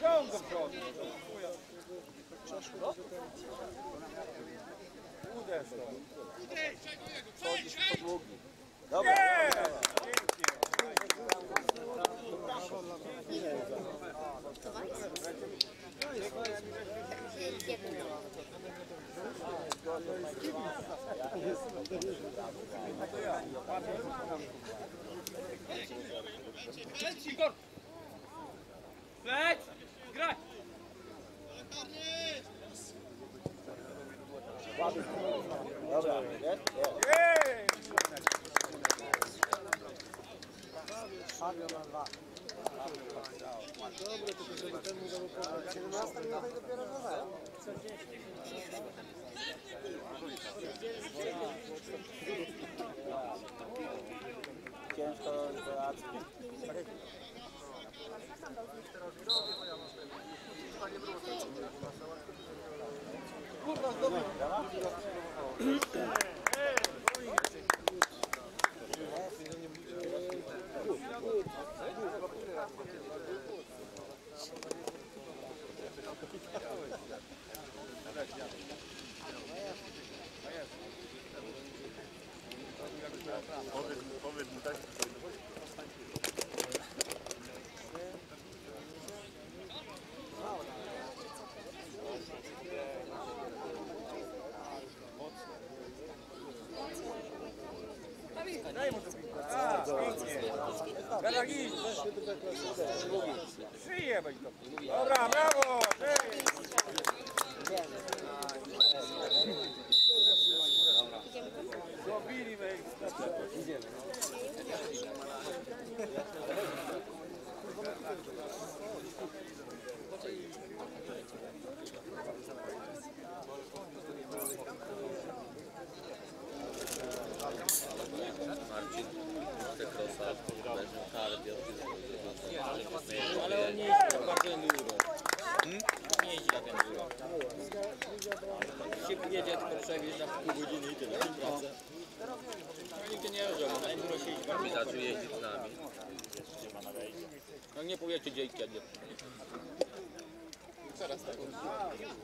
Ciąg do przodu. Uderz to. Chodzisz po długi. Nie! Igor! Leć! Dobra, jest? Dobre, tylko żeby temu zaufać. 17 minut dopiero na Weź to. Dobra, przewieźć na pół godziny i tyle. Pracę. No nigdy nie jeżdżą, bo na enduro się jeździ bardzo zaczął jeździć z nami. No nie powiecie gdzie i kiedy.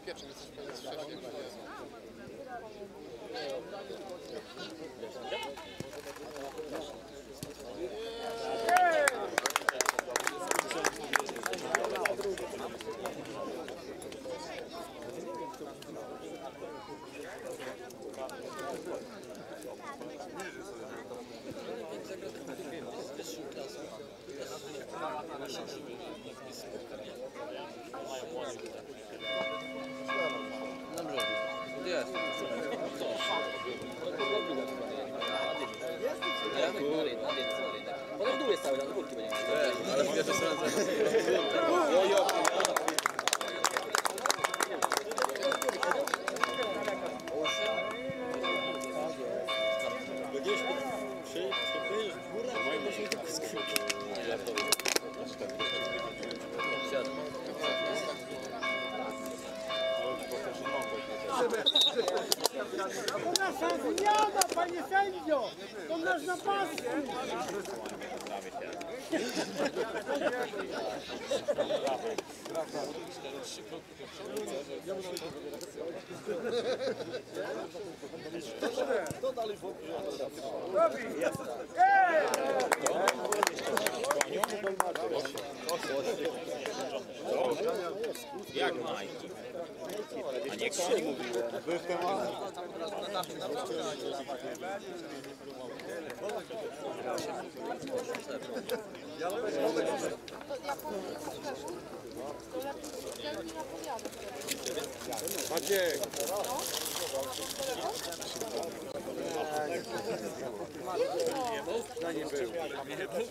Jest. Potem w dół jest cały czas, Ale mówię to sobie. To nasza zmiana, panie sędzio! To nasz napastnik! Jak Majki? A nie Krzyk mówił. Maciek. Nie był.